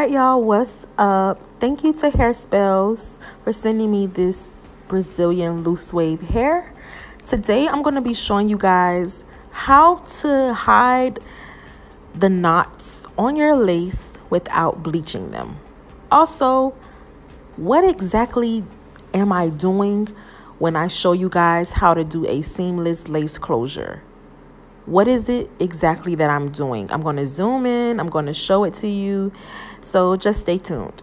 right, y'all, what's up? Thank you to Hairspells for sending me this Brazilian loose wave hair. Today, I'm going to be showing you guys how to hide the knots on your lace without bleaching them. Also, what exactly am I doing when I show you guys how to do a seamless lace closure? What is it exactly that I'm doing? I'm going to zoom in, I'm going to show it to you. So just stay tuned.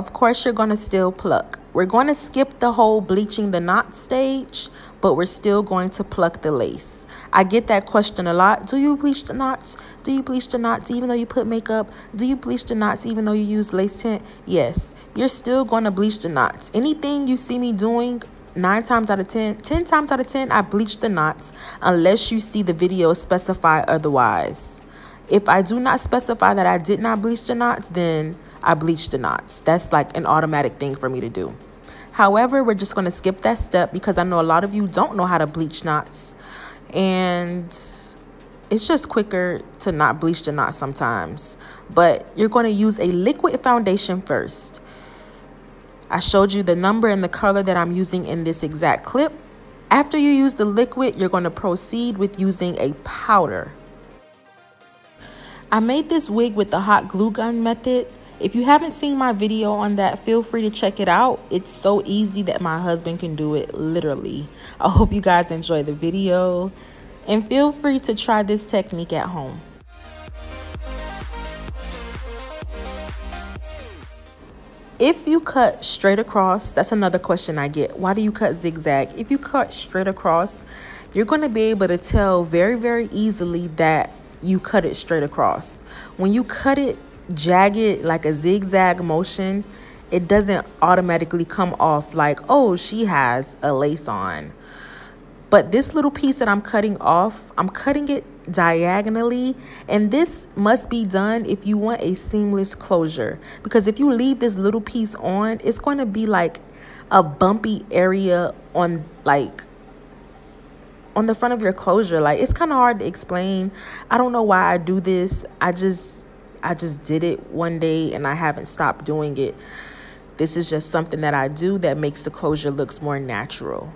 Of course, you're going to still pluck. We're going to skip the whole bleaching the knot stage, but we're still going to pluck the lace. I get that question a lot. Do you bleach the knots? Do you bleach the knots even though you put makeup? Do you bleach the knots even though you use lace tint? Yes, you're still going to bleach the knots. Anything you see me doing, nine times out of ten, ten times out of ten, I bleach the knots unless you see the video specify otherwise. If I do not specify that I did not bleach the knots, then I bleach the knots. That's like an automatic thing for me to do. However, we're just going to skip that step because I know a lot of you don't know how to bleach knots. And it's just quicker to not bleach the knot sometimes. But you're going to use a liquid foundation first. I showed you the number and the color that I'm using in this exact clip. After you use the liquid you're going to proceed with using a powder. I made this wig with the hot glue gun method if you haven't seen my video on that, feel free to check it out. It's so easy that my husband can do it literally. I hope you guys enjoy the video and feel free to try this technique at home. If you cut straight across, that's another question I get. Why do you cut zigzag? If you cut straight across, you're going to be able to tell very, very easily that you cut it straight across. When you cut it jagged like a zigzag motion it doesn't automatically come off like oh she has a lace on. But this little piece that I'm cutting off I'm cutting it diagonally and this must be done if you want a seamless closure. Because if you leave this little piece on it's going to be like a bumpy area on like on the front of your closure. Like it's kind of hard to explain. I don't know why I do this. I just I just did it one day and I haven't stopped doing it. This is just something that I do that makes the closure looks more natural.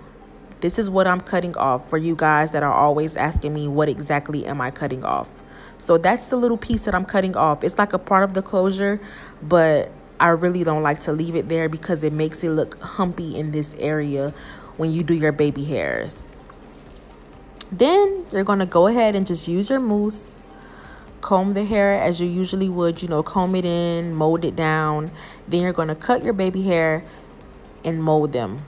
This is what I'm cutting off for you guys that are always asking me what exactly am I cutting off. So that's the little piece that I'm cutting off. It's like a part of the closure, but I really don't like to leave it there because it makes it look humpy in this area when you do your baby hairs. Then you're going to go ahead and just use your mousse comb the hair as you usually would, you know, comb it in, mold it down. Then you're going to cut your baby hair and mold them.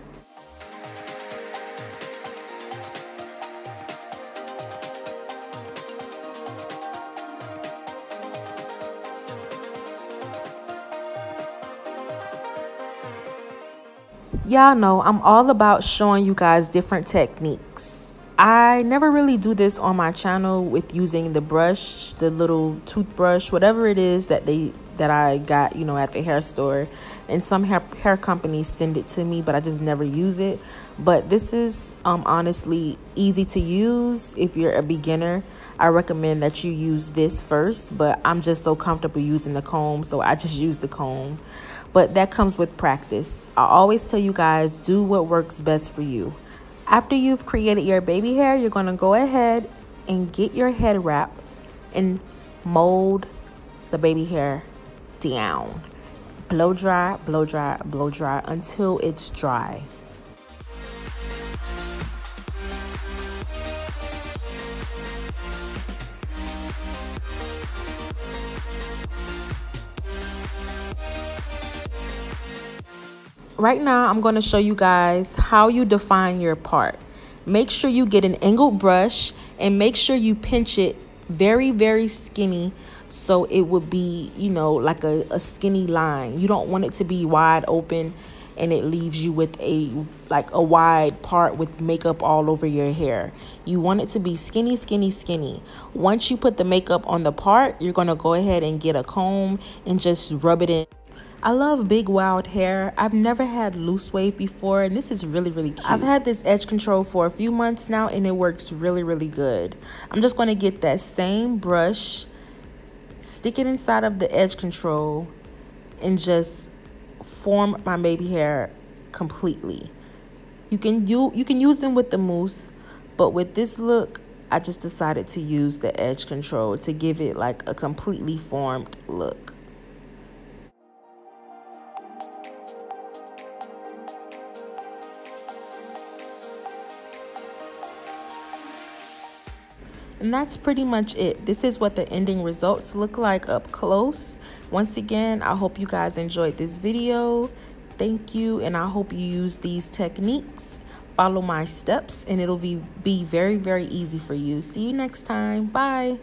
Y'all know I'm all about showing you guys different techniques. I never really do this on my channel with using the brush, the little toothbrush, whatever it is that they that I got, you know, at the hair store. And some hair, hair companies send it to me, but I just never use it. But this is um, honestly easy to use if you're a beginner. I recommend that you use this first, but I'm just so comfortable using the comb, so I just use the comb. But that comes with practice. I always tell you guys, do what works best for you. After you've created your baby hair, you're going to go ahead and get your head wrap and mold the baby hair down. Blow dry, blow dry, blow dry until it's dry. Right now I'm going to show you guys how you define your part. Make sure you get an angled brush and make sure you pinch it very, very skinny so it would be, you know, like a, a skinny line. You don't want it to be wide open. and it leaves you with a like a wide part with makeup all over your hair. You want it to be skinny, skinny, skinny. Once you put the makeup on the part, you're going to go ahead and get a comb and just rub it in. I love big wild hair. I've never had loose wave before and this is really really cute. I've had this edge control for a few months now and it works really really good. I'm just going to get that same brush, stick it inside of the edge control and just form my baby hair completely. You can do you can use them with the mousse, but with this look, I just decided to use the edge control to give it like a completely formed look. And that's pretty much it. This is what the ending results look like up close. Once again, I hope you guys enjoyed this video. Thank you, and I hope you use these techniques. Follow my steps, and it'll be, be very, very easy for you. See you next time. Bye.